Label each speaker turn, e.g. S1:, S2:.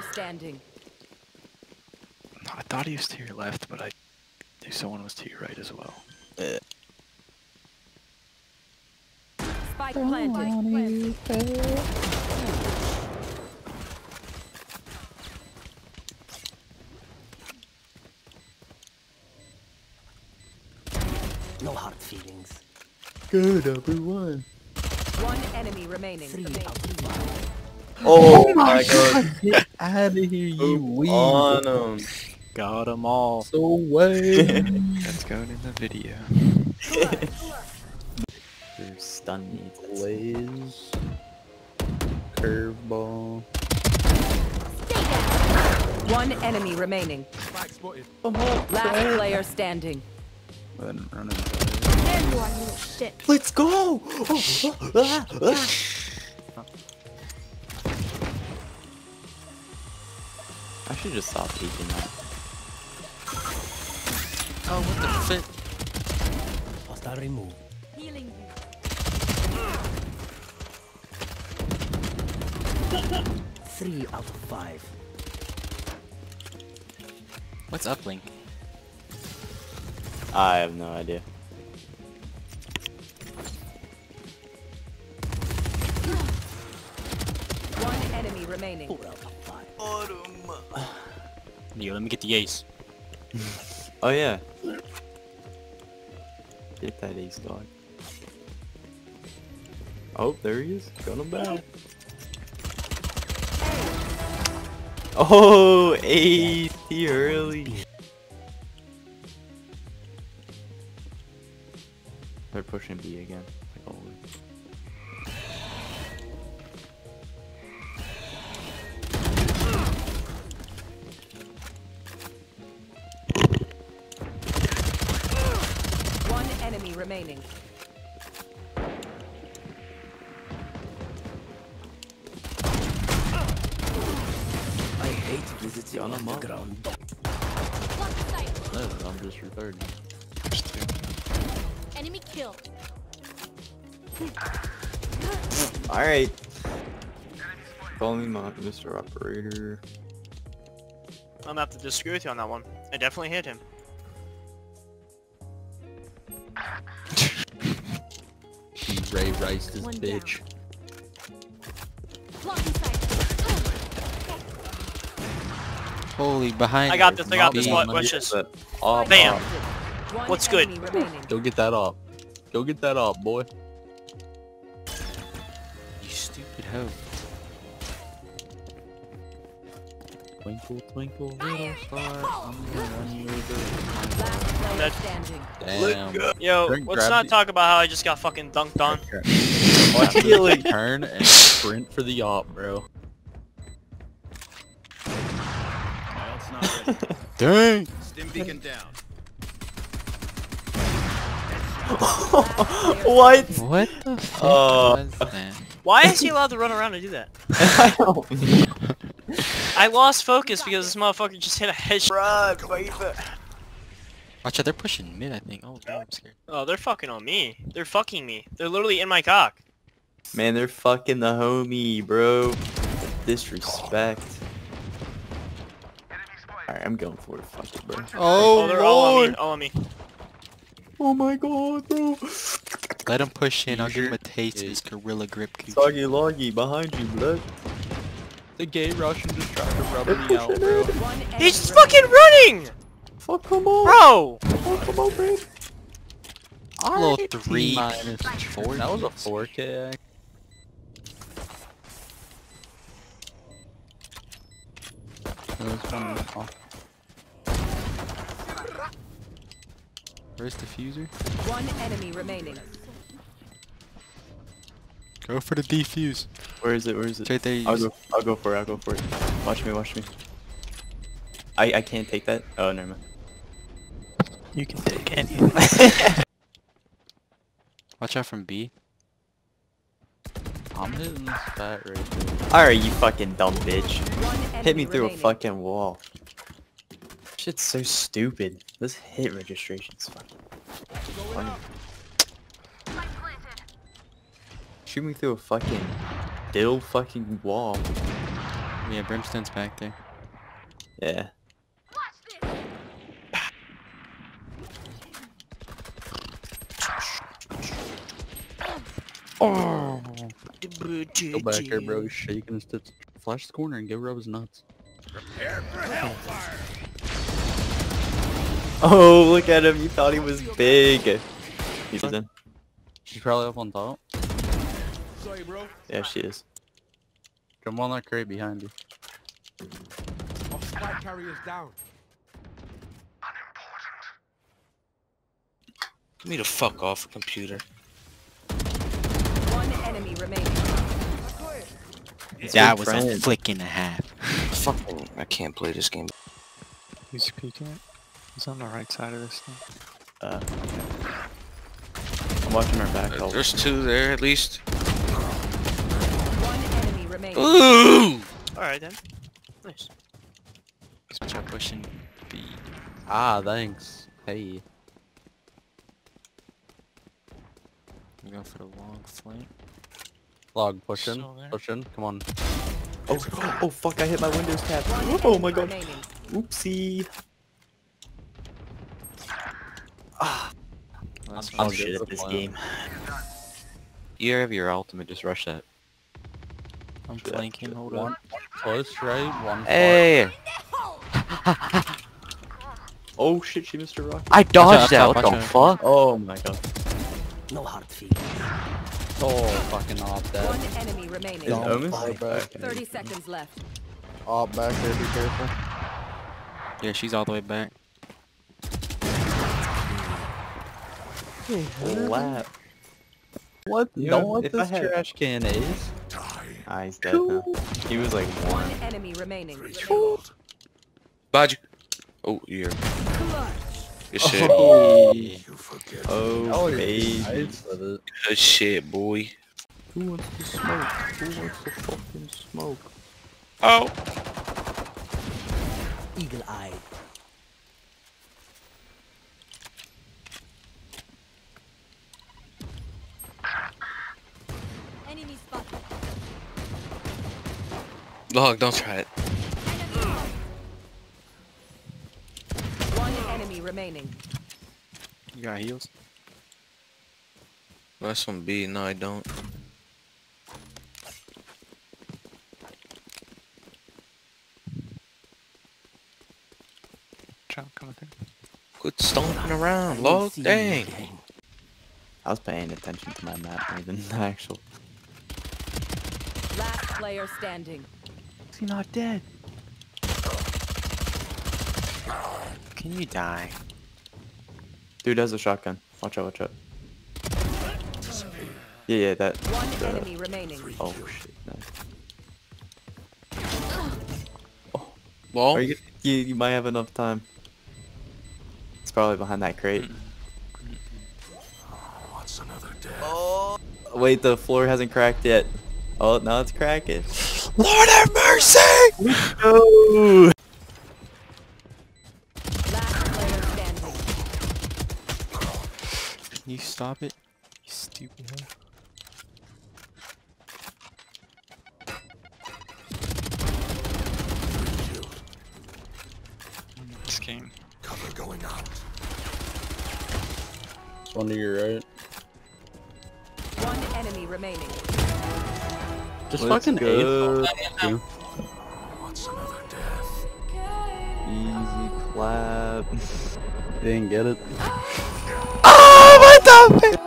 S1: player standing.
S2: I thought he was to your left, but I knew someone was to your right as well.
S1: Spike planted.
S3: No hard feelings.
S4: Good, everyone.
S1: One enemy remaining.
S3: Three out of five.
S4: Oh, my god. Get out of here, you weed.
S5: On 'em.
S2: Got them all.
S4: So way.
S2: That's going in the video.
S5: Your stun needs.
S4: Blaze. Curveball.
S1: One enemy remaining. Last player standing.
S4: Then run
S6: There you are, you little shit.
S5: Let's go! Ah, ah. I should just stop peeking that.
S7: Oh, what the fit?
S3: Hostile remove.
S6: Healing you.
S3: Three out of five.
S7: What's uplink?
S5: I have no idea.
S1: One enemy remaining.
S3: Four out of five.
S7: Yo, let me get the ace.
S5: Oh yeah. Get that ace dog. Oh, there he is. Got him back. Oh, ace he early. They're pushing B again, like always.
S1: Remaining.
S3: I hate visiting
S5: On a
S3: on the ground.
S6: Block the sight.
S5: No, I'm just retarded.
S6: Enemy kill.
S5: Alright. Call me my Mr. Operator.
S8: I'm gonna have to disagree with you on that one. I definitely hit him.
S4: Ray Rice this
S6: One
S4: bitch.
S6: Block the sight.
S7: Holy, behind
S8: I got
S7: her.
S8: this, I got this,
S7: Beam.
S8: what- watch this.
S5: Oh,
S8: Bam.
S1: planted.
S8: What's good?
S1: enemy remaining.
S4: Go get that up. Go get that up, boy.
S7: You stupid hoe.
S4: Twinkle, twinkle, little star. I'm gonna run with it.
S1: Last player
S8: That-
S1: standing.
S4: Damn.
S8: Yo,
S4: Drink,
S8: let's not
S4: the-
S8: talk about how I just got fucking dunked on.
S4: Watch me like turn and sprint for the op, bro.
S7: Dang!
S1: Last player
S5: What?
S7: What the fuck
S5: Uh,
S7: was that?
S8: Why is he allowed to run around and do that?
S5: I
S8: lost focus because this motherfucker just hit a headshot.
S7: Watch out, they're pushing mid, I think. Oh, God, I'm scared.
S8: Oh, they're fucking on me. They're fucking me. They're literally in my cock.
S5: Man, they're fucking the homie, bro. Disrespect. Alright, I'm going for it. Fuck it, bro.
S8: Oh, oh they're all on me. All on me.
S5: Oh my god, bro.
S7: Let him push in, I'll give him a taste of his gorilla grip coochie.
S5: Soggy Loggy behind you, blood.
S4: The gay Russian just tried to rub me out, bro.
S8: He's
S1: remaining.
S8: fucking running!
S5: Fuck come on.
S8: Bro!
S5: Fuck come on, bro.
S7: Little three.
S4: minus four. That was a 4K. That was wonderful.
S7: Where's the fuser?
S1: One enemy remaining.
S7: Go for the defuse.
S5: Where is it? Where is
S7: It's
S5: it?
S7: right there.
S5: I'll go. I'll go for it. I'll go for it. Watch me. Watch me. I I can't take that. Oh, never mind.
S2: You can take any.
S7: Watch out from B.
S4: I'm hitting this fat right there.
S5: Alright, you fucking dumb bitch. Hit me through
S1: remaining.
S5: a fucking wall. Shit's so stupid. This hit registration's fucking. funny. Shoot me through a fucking diddle fucking wall.
S7: Yeah, Brimstone's back there.
S5: Yeah.
S4: Oh! Go back here, bro. He's shaking his tits. Flash the corner and go rub his nuts.
S5: Oh, look at him. You thought he was big. He's in.
S4: She's probably up on top.
S5: Yeah, she is.
S4: Come on that crate behind you.
S9: Spike carriers down. Unimportant.
S10: Give me the fuck off, computer.
S1: One enemy remaining.
S7: that
S5: good
S7: was a flick and a half.
S10: Fucking, I can't play this game.
S2: He's peeking it? He's on the right side of this thing.
S5: Uh, I'm watching her back. all-
S10: There's two there at least.
S1: One enemy remaining.
S10: Ooh!
S8: Alright then. Nice.
S7: He's try pushing B.
S4: Ah, thanks. Hey.
S7: I'm going for the long flank.
S4: Log, push in.
S7: Still there.
S4: Push in. Come on.
S5: Oh, oh, fuck! I hit my Windows tab.
S1: One
S5: Oh
S1: enemy
S5: my god.
S1: remaining.
S5: Oopsie.
S7: Last
S5: I'm
S7: one.
S5: shit at this game.
S7: You have your ultimate, just rush that. I'm
S5: Yeah.
S7: flanking, hold
S4: One
S7: on.
S4: close right, one far.
S7: Hey!
S5: Oh shit! She missed her rock.
S7: I
S4: dodged that,
S7: What
S4: what
S7: the
S4: the
S7: fuck?
S5: Oh my god.
S3: No hard feelings.
S4: Oh, fucking off that.
S1: One enemy remaining.
S5: Is Omen?
S3: fly
S4: back.
S1: 30 seconds left.
S4: Off back there, be careful.
S7: Yeah, she's all the way back.
S5: Lap.
S4: What?
S5: You
S4: know
S5: know,
S4: what
S5: if I
S4: this
S5: had-
S4: trash can is?
S5: Ah, he's dead now. He was like
S1: One
S5: one.
S1: enemy remaining.
S10: Baju. Oh, yeah. Good shit.
S5: Oh,
S4: Oh,
S5: oh baby.
S4: nice with it.
S10: Good shit, boy.
S5: Who wants to smoke? Who wants to fucking smoke?
S10: Oh!
S3: Eagle eye.
S6: Enemy spotted.
S10: Log, don't try it.
S1: One enemy remaining.
S7: You got heals?
S10: That's on B. No, I don't.
S2: Jump coming through.
S10: Quit stomping around,
S3: I
S10: log. Dang.
S5: I was paying attention to my map more than the actual.
S1: Last player standing.
S5: Is he not dead?
S7: Can you die?
S5: Dude has a shotgun. Watch out! Watch out! Yeah, yeah, that.
S1: One
S5: the-
S1: enemy remaining.
S5: Oh shit! Nice. Oh.
S10: Well,
S5: Are you, you? You might have enough time. It's probably behind that crate. Hmm. Oh, wait, the floor hasn't cracked yet. Oh, now it's cracking.
S10: Lord have mercy!
S5: No!
S1: Last player standing.
S7: Can you stop it? You stupid hoe.
S2: This game.
S4: It's one to your right.
S1: One enemy remaining.
S4: Just
S5: Let's
S4: fucking
S5: go.
S4: eighth. What's another death?
S5: Easy clap.
S4: Didn't get it. Oh my god!